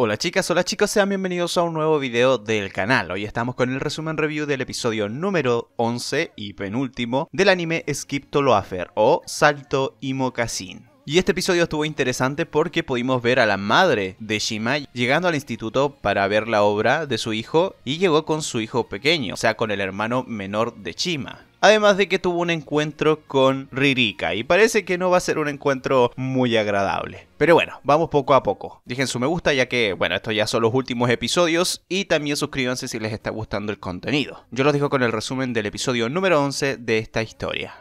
Hola chicas, hola chicos, sean bienvenidos a un nuevo video del canal. Hoy estamos con el resumen review del episodio número 11 y penúltimo del anime Skip to Loafer o Salto y Mocasín. Y este episodio estuvo interesante porque pudimos ver a la madre de Shima llegando al instituto para ver la obra de su hijo y llegó con su hijo pequeño, o sea, con el hermano menor de Shima. Además de que tuvo un encuentro con Ririka y parece que no va a ser un encuentro muy agradable. Pero bueno, vamos poco a poco. Dejen su me gusta ya que, bueno, estos ya son los últimos episodios y también suscríbanse si les está gustando el contenido. Yo los dejo con el resumen del episodio número 11 de esta historia.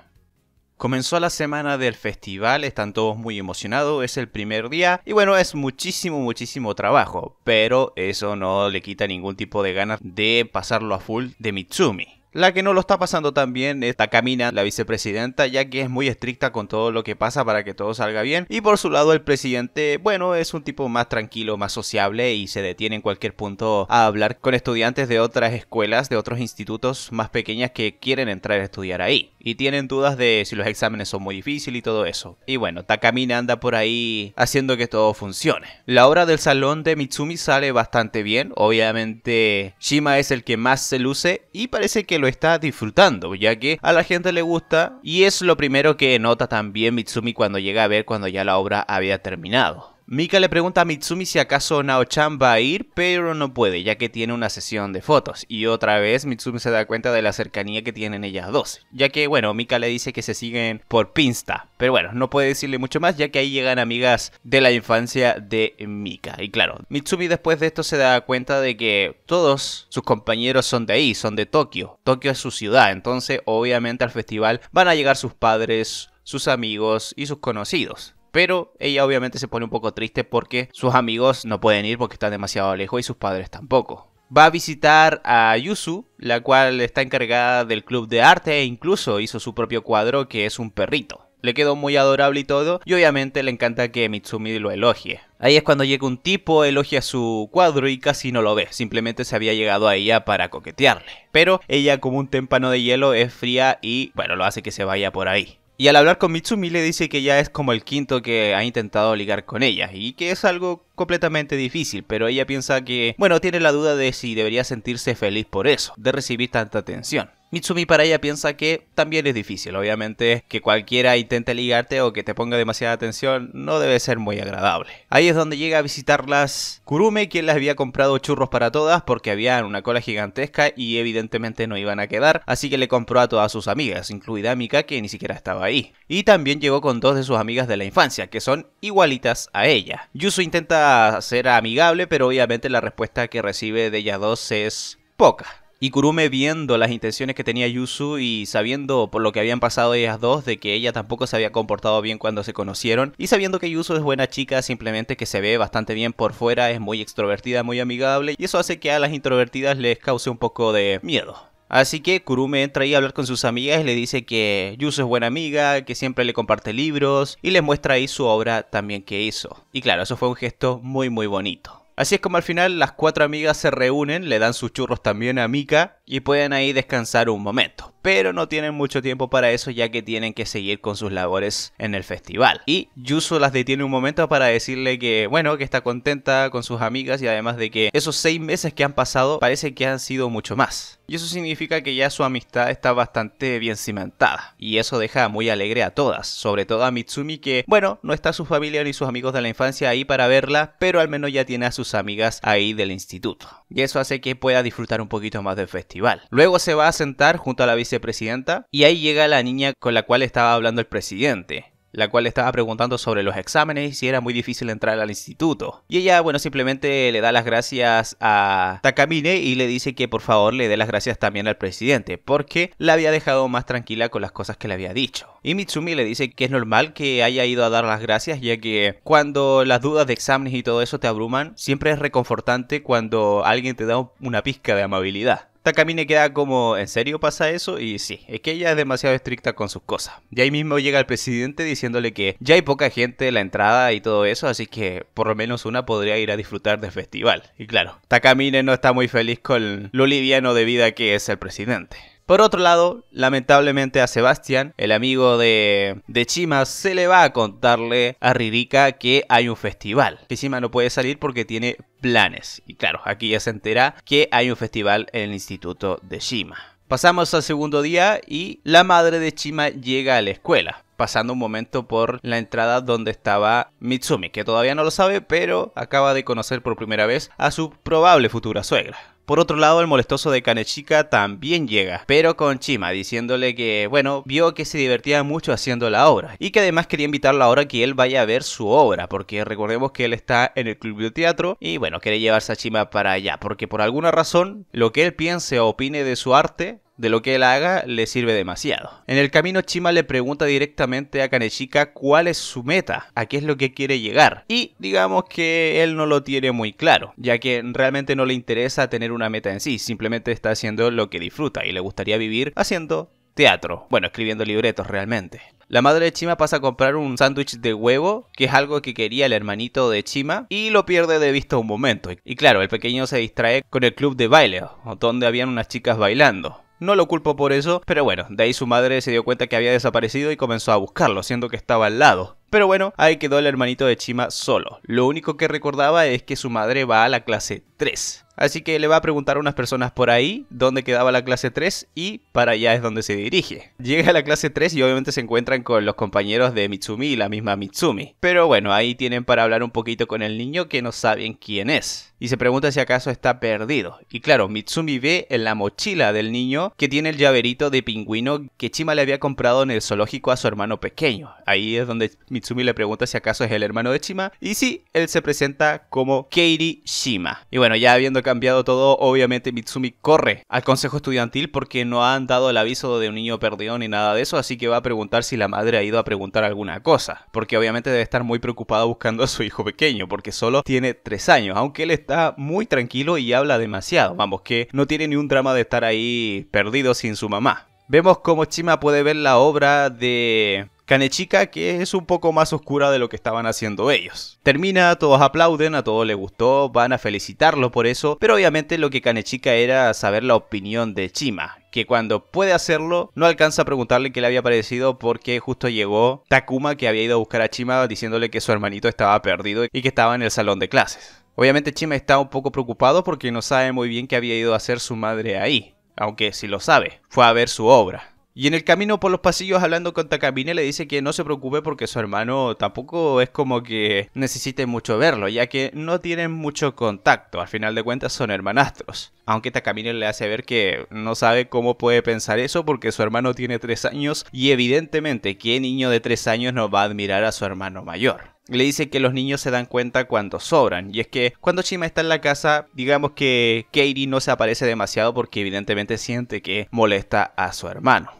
Comenzó la semana del festival, están todos muy emocionados, es el primer día y bueno, es muchísimo, muchísimo trabajo, pero eso no le quita ningún tipo de ganas de pasarlo a full de Mitsumi. La que no lo está pasando tan bien es Takamina, la vicepresidenta, ya que es muy estricta con todo lo que pasa para que todo salga bien. Y por su lado, el presidente, bueno, es un tipo más tranquilo, más sociable y se detiene en cualquier punto a hablar con estudiantes de otras escuelas, de otros institutos más pequeñas que quieren entrar a estudiar ahí. Y tienen dudas de si los exámenes son muy difíciles y todo eso. Y bueno, Takamina anda por ahí haciendo que todo funcione. La obra del salón de Mitsumi sale bastante bien. Obviamente, Shima es el que más se luce y parece que lo está disfrutando, ya que a la gente le gusta y es lo primero que nota también Mitsumi cuando llega a ver cuando ya la obra había terminado. Mika le pregunta a Mitsumi si acaso Nao-chan va a ir, pero no puede, ya que tiene una sesión de fotos. Y otra vez Mitsumi se da cuenta de la cercanía que tienen ellas dos, ya que, bueno, Mika le dice que se siguen por Pinsta. Pero bueno, no puede decirle mucho más, ya que ahí llegan amigas de la infancia de Mika. Y claro, Mitsumi después de esto se da cuenta de que todos sus compañeros son de ahí, son de Tokio. Tokio es su ciudad, entonces obviamente al festival van a llegar sus padres, sus amigos y sus conocidos. Pero ella obviamente se pone un poco triste porque sus amigos no pueden ir porque están demasiado lejos y sus padres tampoco. Va a visitar a Yusu, la cual está encargada del club de arte e incluso hizo su propio cuadro que es un perrito. Le quedó muy adorable y todo, y obviamente le encanta que Mitsumi lo elogie. Ahí es cuando llega un tipo, elogia su cuadro y casi no lo ve, simplemente se había llegado a ella para coquetearle. Pero ella como un témpano de hielo es fría y bueno, lo hace que se vaya por ahí. Y al hablar con Mitsumi le dice que ya es como el quinto que ha intentado ligar con ella y que es algo completamente difícil, pero ella piensa que, bueno, tiene la duda de si debería sentirse feliz por eso, de recibir tanta atención. Mitsumi para ella piensa que también es difícil, obviamente que cualquiera intente ligarte o que te ponga demasiada atención no debe ser muy agradable. Ahí es donde llega a visitarlas Kurume, quien les había comprado churros para todas porque había una cola gigantesca y evidentemente no iban a quedar, así que le compró a todas sus amigas, incluida Mika que ni siquiera estaba ahí. Y también llegó con dos de sus amigas de la infancia, que son igualitas a ella. Yusu intenta ser amigable, pero obviamente la respuesta que recibe de ellas dos es poca. Y Kurume viendo las intenciones que tenía Yusu y sabiendo por lo que habían pasado ellas dos de que ella tampoco se había comportado bien cuando se conocieron y sabiendo que Yusu es buena chica simplemente que se ve bastante bien por fuera, es muy extrovertida, muy amigable y eso hace que a las introvertidas les cause un poco de miedo. Así que Kurume entra ahí a hablar con sus amigas y le dice que Yusu es buena amiga, que siempre le comparte libros y les muestra ahí su obra también que hizo. Y claro, eso fue un gesto muy muy bonito. Así es como al final las cuatro amigas se reúnen, le dan sus churros también a Mika y pueden ahí descansar un momento. Pero no tienen mucho tiempo para eso ya que tienen que seguir con sus labores en el festival. Y Yusu las detiene un momento para decirle que, bueno, que está contenta con sus amigas y además de que esos seis meses que han pasado parece que han sido mucho más. Y eso significa que ya su amistad está bastante bien cimentada. Y eso deja muy alegre a todas, sobre todo a Mitsumi que, bueno, no está su familia ni sus amigos de la infancia ahí para verla, pero al menos ya tiene a sus amigas ahí del instituto. Y eso hace que pueda disfrutar un poquito más del festival. Luego se va a sentar junto a la vicepresidenta y ahí llega la niña con la cual estaba hablando el presidente la cual estaba preguntando sobre los exámenes y si era muy difícil entrar al instituto. Y ella, bueno, simplemente le da las gracias a Takamine y le dice que por favor le dé las gracias también al presidente, porque la había dejado más tranquila con las cosas que le había dicho. Y Mitsumi le dice que es normal que haya ido a dar las gracias, ya que cuando las dudas de exámenes y todo eso te abruman, siempre es reconfortante cuando alguien te da una pizca de amabilidad. Takamine queda como, ¿en serio pasa eso? Y sí, es que ella es demasiado estricta con sus cosas. Y ahí mismo llega el presidente diciéndole que ya hay poca gente en la entrada y todo eso, así que por lo menos una podría ir a disfrutar del festival. Y claro, Takamine no está muy feliz con lo liviano de vida que es el presidente. Por otro lado, lamentablemente a Sebastián, el amigo de, de Chima, se le va a contarle a Ririka que hay un festival. Que Chima no puede salir porque tiene planes. Y claro, aquí ya se entera que hay un festival en el instituto de Shima. Pasamos al segundo día y la madre de Chima llega a la escuela pasando un momento por la entrada donde estaba Mitsumi, que todavía no lo sabe, pero acaba de conocer por primera vez a su probable futura suegra. Por otro lado, el molestoso de Kanechika también llega, pero con Chima, diciéndole que, bueno, vio que se divertía mucho haciendo la obra, y que además quería invitarlo ahora que él vaya a ver su obra, porque recordemos que él está en el club de teatro, y bueno, quiere llevarse a Chima para allá, porque por alguna razón, lo que él piense o opine de su arte, de lo que él haga le sirve demasiado. En el camino Chima le pregunta directamente a Kanechika cuál es su meta, a qué es lo que quiere llegar. Y digamos que él no lo tiene muy claro, ya que realmente no le interesa tener una meta en sí, simplemente está haciendo lo que disfruta y le gustaría vivir haciendo teatro, bueno, escribiendo libretos realmente. La madre de Chima pasa a comprar un sándwich de huevo, que es algo que quería el hermanito de Chima, y lo pierde de vista un momento. Y claro, el pequeño se distrae con el club de baile, donde habían unas chicas bailando. No lo culpo por eso, pero bueno, de ahí su madre se dio cuenta que había desaparecido y comenzó a buscarlo, siendo que estaba al lado. Pero bueno, ahí quedó el hermanito de Chima solo. Lo único que recordaba es que su madre va a la clase 3. Así que le va a preguntar a unas personas por ahí dónde quedaba la clase 3 y para allá es donde se dirige. Llega a la clase 3 y obviamente se encuentran con los compañeros de Mitsumi y la misma Mitsumi. Pero bueno, ahí tienen para hablar un poquito con el niño que no saben quién es. Y se pregunta si acaso está perdido. Y claro, Mitsumi ve en la mochila del niño que tiene el llaverito de pingüino que Chima le había comprado en el zoológico a su hermano pequeño. Ahí es donde Mitsumi le pregunta si acaso es el hermano de Chima. Y sí, él se presenta como Keiri Shima. Y bueno, ya habiendo cambiado todo, obviamente Mitsumi corre al consejo estudiantil porque no han dado el aviso de un niño perdido ni nada de eso, así que va a preguntar si la madre ha ido a preguntar alguna cosa, porque obviamente debe estar muy preocupada buscando a su hijo pequeño, porque solo tiene 3 años, aunque él está muy tranquilo y habla demasiado, vamos, que no tiene ni un drama de estar ahí perdido sin su mamá. Vemos cómo Chima puede ver la obra de Kanechika que es un poco más oscura de lo que estaban haciendo ellos. Termina, todos aplauden, a todos les gustó, van a felicitarlo por eso, pero obviamente lo que Kanechika era saber la opinión de Chima, que cuando puede hacerlo no alcanza a preguntarle qué le había parecido porque justo llegó Takuma que había ido a buscar a Chima diciéndole que su hermanito estaba perdido y que estaba en el salón de clases. Obviamente Chima está un poco preocupado porque no sabe muy bien qué había ido a hacer su madre ahí, aunque si lo sabe, fue a ver su obra. Y en el camino por los pasillos hablando con Takamine le dice que no se preocupe porque su hermano tampoco es como que necesite mucho verlo, ya que no tienen mucho contacto, al final de cuentas son hermanastros. Aunque Takamine le hace ver que no sabe cómo puede pensar eso porque su hermano tiene 3 años y evidentemente qué niño de 3 años no va a admirar a su hermano mayor le dice que los niños se dan cuenta cuando sobran. Y es que cuando Chima está en la casa, digamos que Katie no se aparece demasiado porque evidentemente siente que molesta a su hermano.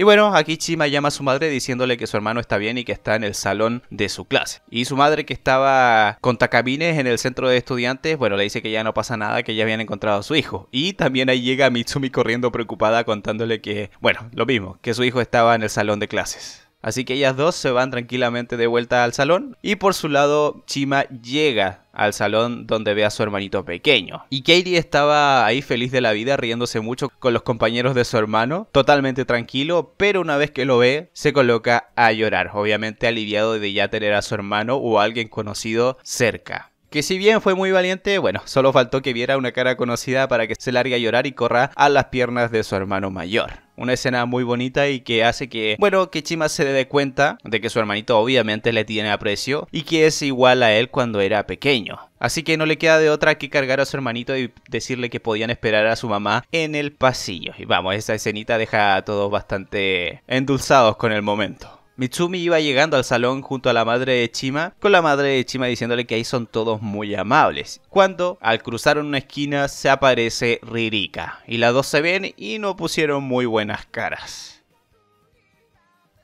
Y bueno, aquí Chima llama a su madre diciéndole que su hermano está bien y que está en el salón de su clase. Y su madre que estaba con Takabines en el centro de estudiantes, bueno, le dice que ya no pasa nada, que ya habían encontrado a su hijo. Y también ahí llega Mitsumi corriendo preocupada contándole que, bueno, lo mismo, que su hijo estaba en el salón de clases. Así que ellas dos se van tranquilamente de vuelta al salón y por su lado Chima llega al salón donde ve a su hermanito pequeño. Y Katie estaba ahí feliz de la vida, riéndose mucho con los compañeros de su hermano, totalmente tranquilo, pero una vez que lo ve, se coloca a llorar, obviamente aliviado de ya tener a su hermano o a alguien conocido cerca. Que si bien fue muy valiente, bueno, solo faltó que viera una cara conocida para que se largue a llorar y corra a las piernas de su hermano mayor. Una escena muy bonita y que hace que, bueno, que Chima se dé cuenta de que su hermanito obviamente le tiene aprecio y que es igual a él cuando era pequeño. Así que no le queda de otra que cargar a su hermanito y decirle que podían esperar a su mamá en el pasillo. Y vamos, esa escenita deja a todos bastante endulzados con el momento. Mitsumi iba llegando al salón junto a la madre de Chima, con la madre de Chima diciéndole que ahí son todos muy amables. Cuando, al cruzar una esquina, se aparece Ririka, y las dos se ven y no pusieron muy buenas caras.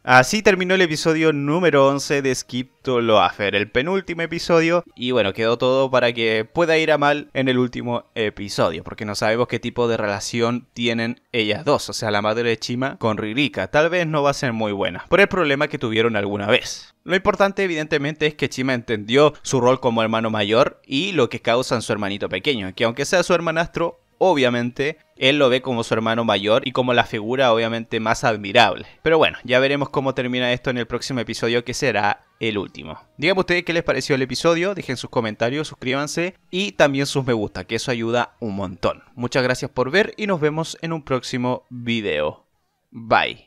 Así terminó el episodio número 11 de Skip to Loafer, el penúltimo episodio. Y bueno, quedó todo para que pueda ir a mal en el último episodio, porque no sabemos qué tipo de relación tienen ellas dos, o sea, la madre de Chima con Ririka. Tal vez no va a ser muy buena, por el problema que tuvieron alguna vez. Lo importante evidentemente es que Chima entendió su rol como hermano mayor y lo que causa en su hermanito pequeño, que aunque sea su hermanastro, obviamente él lo ve como su hermano mayor y como la figura obviamente más admirable. Pero bueno, ya veremos cómo termina esto en el próximo episodio que será el último. Díganme ustedes qué les pareció el episodio, dejen sus comentarios, suscríbanse y también sus me gusta, que eso ayuda un montón. Muchas gracias por ver y nos vemos en un próximo video. Bye.